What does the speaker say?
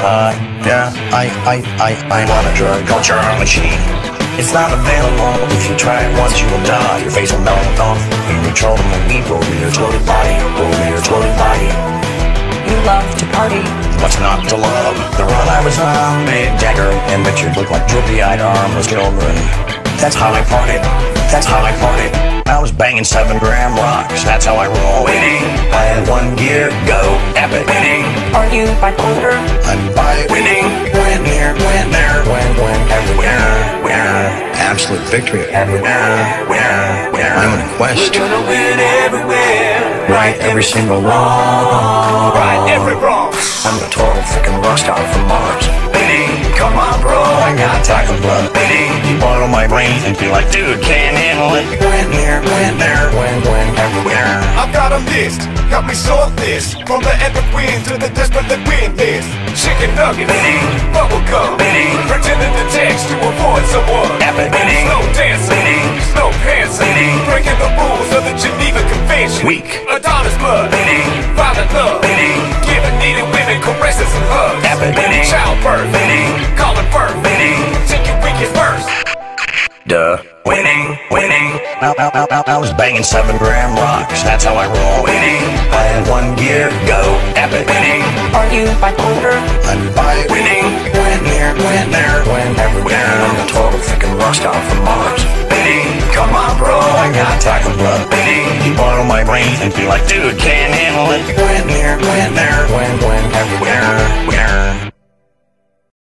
Uh, yeah, I, I, I, I'm on a drug culture machine. It's not available. If you try it once, you will die. Your face will melt off. You control the weep over your floating body, over your floating body. You love to party. What's not to love? The run I was on made dagger and Richard look like droopy-eyed armless children. That's how I party. That's how I party. I was banging seven gram rocks. That's how I roll. Winning. I had one gear. Go. Epic. You bipolar? I'm by winning. Win here. Win there. Win. Win. Everywhere. Winner. Absolute victory. Everywhere. Winner. Winner. I'm on a quest. We're gonna win everywhere. Right every single wrong. Right every wrong. I'm the total freaking rock star from Mars. Winning, come on, bro. I got taco blood. Winning, you bottle my brain and feel like, dude, can't handle it. A list, help me sort this From the epic win to the desperately win this Chicken nugget, Winning. bubble gum Winning. Pretending to text to avoid someone. Slow dancing, slow Winning. Breaking the rules of the Geneva Convention Weak. Adonis blood, violent love. Giving needed women caresses and hugs. Childbirth, Duh. Winning, winning. I, I, I, I, I was banging seven gram rocks. That's how I roll. Winning. I had one gear. Go. Epic. Winning. Are you bipolar? I'm by winning. Win here, win there, win everywhere. I'm the total freaking rock star from Mars. Winning, come on, bro. I got taco blood. Winning, you bottle my brain and feel like, dude, can't handle it. Win here, win there, win, win everywhere. Winner.